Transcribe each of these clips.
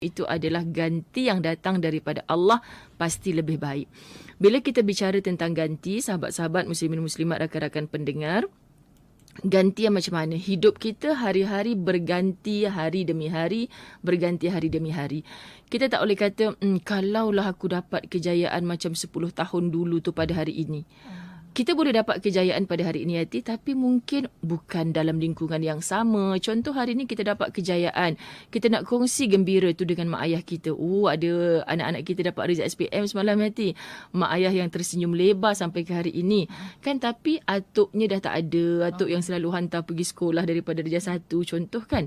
itu adalah ganti yang datang daripada Allah pasti lebih baik. Bila kita bicara tentang ganti, sahabat-sahabat muslimin muslimat rakan-rakan pendengar, ganti yang macam mana? Hidup kita hari-hari berganti hari demi hari, berganti hari demi hari. Kita tak boleh kata, hmm, kalaulah aku dapat kejayaan macam 10 tahun dulu tu pada hari ini. Hmm kita boleh dapat kejayaan pada hari ini Yati tapi mungkin bukan dalam lingkungan yang sama. Contoh hari ini kita dapat kejayaan. Kita nak kongsi gembira tu dengan mak ayah kita. Oh ada anak-anak kita dapat rezeki SPM semalam Yati. Mak ayah yang tersenyum lebar sampai ke hari ini. Kan tapi atuknya dah tak ada. Atuk yang selalu hantar pergi sekolah daripada darjah satu contoh kan.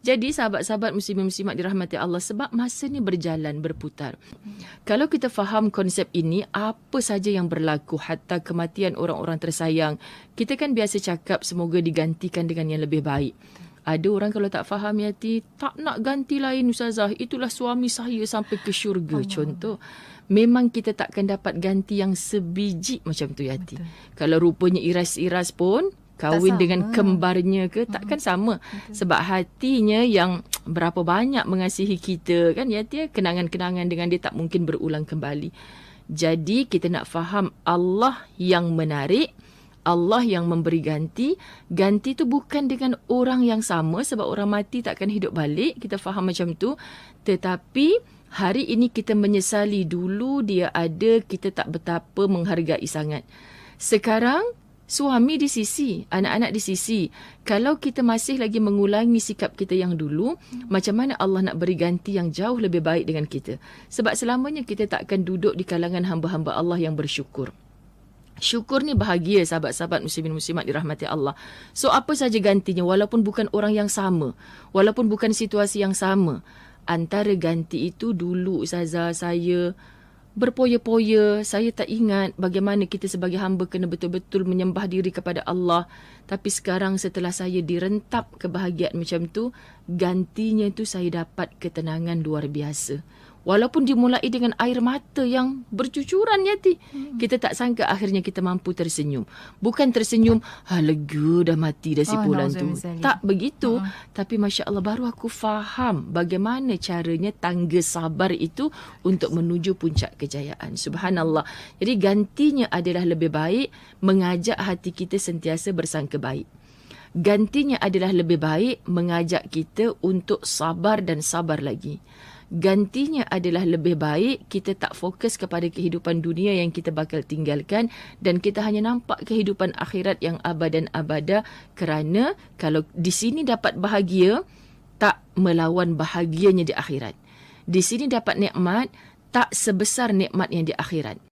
Jadi sahabat-sahabat muslimin muslimat dirahmati Allah sebab masa ni berjalan berputar. Kalau kita faham konsep ini apa saja yang berlaku hatta kematian orang-orang tersayang, kita kan biasa cakap semoga digantikan dengan yang lebih baik. Ada orang kalau tak faham Yati, tak nak ganti lain Ustazah. Itulah suami saya sampai ke syurga. Allah. Contoh, memang kita takkan dapat ganti yang sebiji macam tu Yati. Betul. Kalau rupanya iras-iras pun, kahwin dengan kembarnya ke? Takkan sama. Betul. sebab hatinya yang berapa banyak mengasihi kita kan ya dia kenangan-kenangan dengan dia tak mungkin berulang kembali. Jadi kita nak faham Allah yang menarik Allah yang memberi ganti. Ganti tu bukan dengan orang yang sama sebab orang mati takkan hidup balik. Kita faham macam tu. Tetapi hari ini kita menyesali dulu dia ada kita tak betapa menghargai sangat. Sekarang suami di sisi, anak-anak di sisi. Kalau kita masih lagi mengulangi sikap kita yang dulu, macam mana Allah nak beri ganti yang jauh lebih baik dengan kita? Sebab selamanya kita tak akan duduk di kalangan hamba-hamba Allah yang bersyukur. Syukur ni bahagia sahabat-sahabat muslimin muslimat dirahmati Allah. So apa saja gantinya walaupun bukan orang yang sama, walaupun bukan situasi yang sama. Antara ganti itu dulu ustazah saya berpoya-poya, saya tak ingat bagaimana kita sebagai hamba kena betul-betul menyembah diri kepada Allah. Tapi sekarang setelah saya direntap kebahagiaan macam tu, gantinya tu saya dapat ketenangan luar biasa. Walaupun dimulai dengan air mata yang bercucuran Yati. Hmm. Kita tak sangka akhirnya kita mampu tersenyum. Bukan tersenyum, ha lega dah mati dah si oh, bulan no, tu. Tak begitu. Uh-huh. Tapi Masya Allah baru aku faham bagaimana caranya tangga sabar itu untuk menuju puncak kejayaan. Subhanallah. Jadi gantinya adalah lebih baik mengajak hati kita sentiasa bersangka baik. Gantinya adalah lebih baik mengajak kita untuk sabar dan sabar lagi gantinya adalah lebih baik kita tak fokus kepada kehidupan dunia yang kita bakal tinggalkan dan kita hanya nampak kehidupan akhirat yang abad dan abada kerana kalau di sini dapat bahagia tak melawan bahagianya di akhirat. Di sini dapat nikmat tak sebesar nikmat yang di akhirat.